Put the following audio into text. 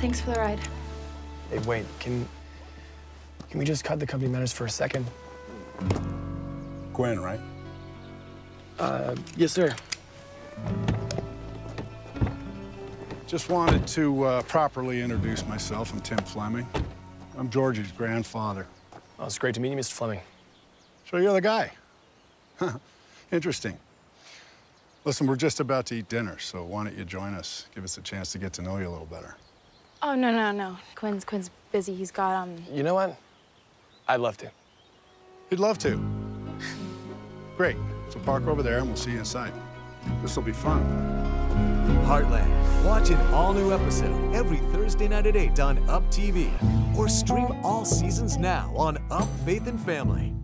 thanks for the ride. Hey, wait, can can we just cut the company matters for a second? Quinn, right? Uh, yes, sir. Just wanted to uh, properly introduce myself. I'm Tim Fleming. I'm Georgie's grandfather. Oh, it's great to meet you, Mr. Fleming. So you're the guy. Interesting. Listen, we're just about to eat dinner, so why don't you join us? Give us a chance to get to know you a little better. Oh, no, no, no. Quinn's, Quinn's busy. He's got, um... You know what? I'd love to. You'd love to. Great. So park over there and we'll see you inside. This will be fun. Heartland. Watch an all-new episode every Thursday night at 8 on UP TV. Or stream all seasons now on UP Faith and Family.